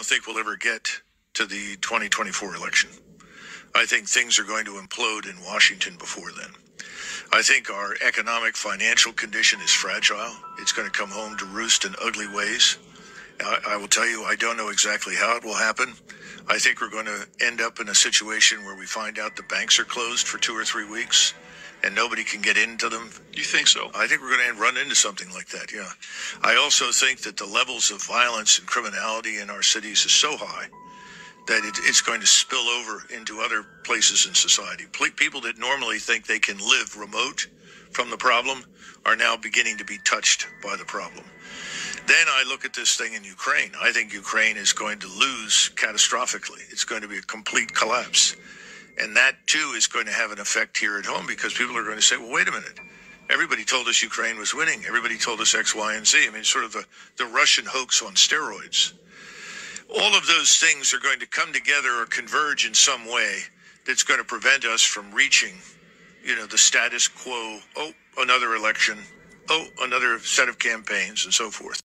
don't think we'll ever get to the 2024 election. I think things are going to implode in Washington before then. I think our economic financial condition is fragile. It's going to come home to roost in ugly ways. I, I will tell you, I don't know exactly how it will happen. I think we're going to end up in a situation where we find out the banks are closed for two or three weeks and nobody can get into them. You think so? I think we're going to run into something like that, yeah. I also think that the levels of violence and criminality in our cities is so high that it, it's going to spill over into other places in society. Ple- People that normally think they can live remote from the problem are now beginning to be touched by the problem. Then I look at this thing in Ukraine. I think Ukraine is going to lose catastrophically. It's going to be a complete collapse. And that too is going to have an effect here at home because people are going to say, well, wait a minute. Everybody told us Ukraine was winning. Everybody told us X, Y, and Z. I mean, sort of the, the Russian hoax on steroids. All of those things are going to come together or converge in some way that's going to prevent us from reaching, you know, the status quo. Oh, another election. Oh, another set of campaigns and so forth.